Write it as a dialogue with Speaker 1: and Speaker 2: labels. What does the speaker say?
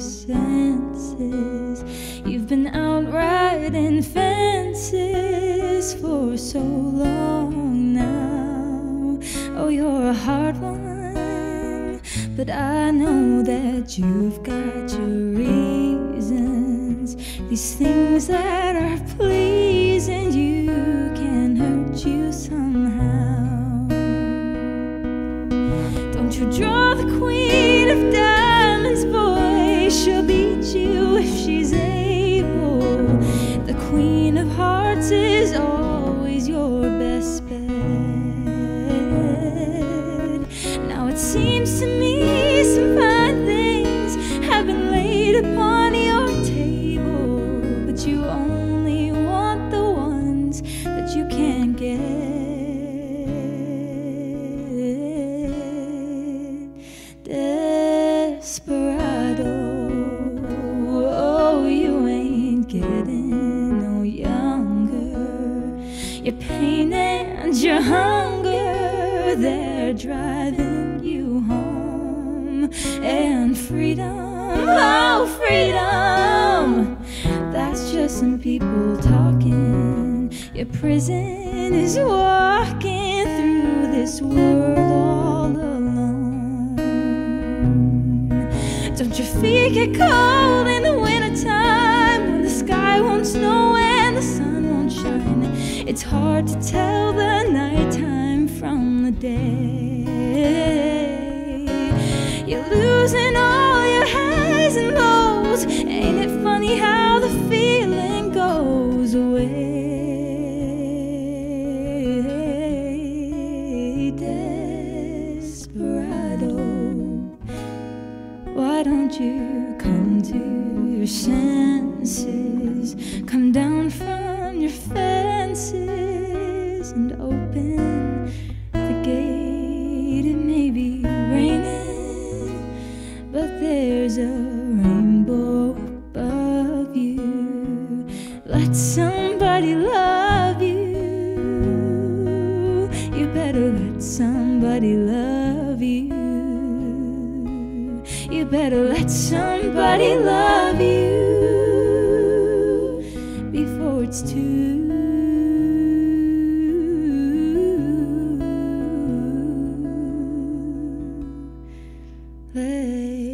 Speaker 1: senses? You've been out riding fences for so long now. Oh, you're a hard one, but I know that you've got your reasons. These things that are pleasing you can hurt you somehow. Don't you is always your best bet. Now it seems to me some fine things have been laid upon your table, but you only pain and your hunger, they're driving you home. And freedom, oh, freedom, that's just some people talking. Your prison is walking through this world all alone. Don't your feet get cold in the wintertime when the sky won't snow It's hard to tell the nighttime from the day. You're losing all your highs and lows. Ain't it funny how the feeling goes away? Desperado. Why don't you come to your senses? Come down from and open the gate. It may be raining, but there's a rainbow above you. Let somebody love you. You better let somebody love you. You better let somebody love you before it's too late.